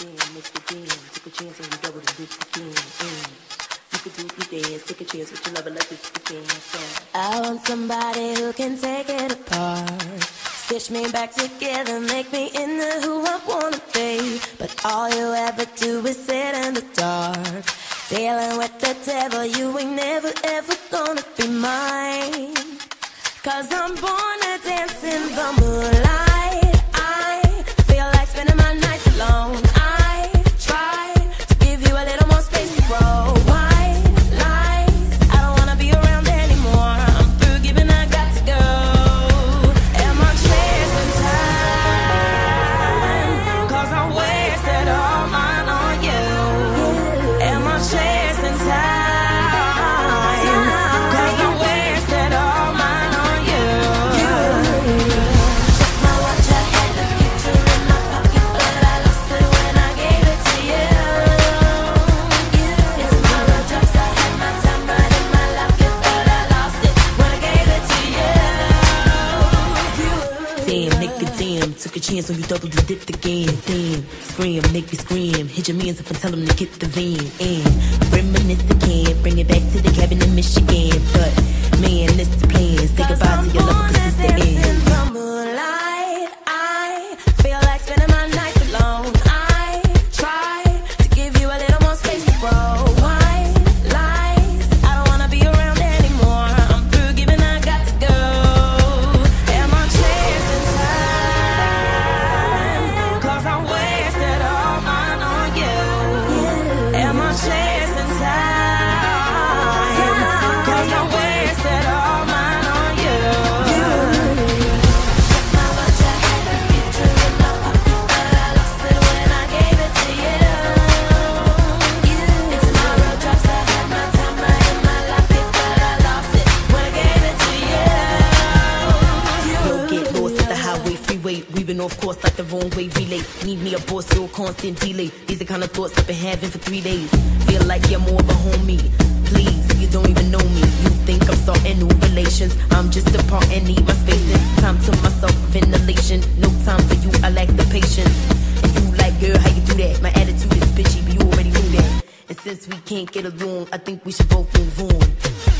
again. Took a chance and we doubled and ditched again. Mm. You could do you dance. Take a chance with your lover this. So. I want somebody who can take it apart. Stitch me back together, make me into who I wanna be. But all you ever do is sit in the dark. Dealing with the devil, you ain't never ever gonna be mine. Cause I'm born to dance in the moonlight. Chance when you, doubled and dipped again. Damn, scream, make me scream. Hit your mans up and tell them to get the van. And reminisce again. Bring it back to the cabin in Michigan. Off course like the wrong way relay. Need me a boss, so constant delay. These are kind of thoughts I've been having for three days. Feel like you're more of a homie. Please, you don't even know me. You think I'm starting new relations. I'm just a part and need my space and time to myself. Ventilation, no time for you. I lack the patience. And you like, girl, how you do that? My attitude is bitchy, but you already knew that. And since we can't get along, I think we should both move on.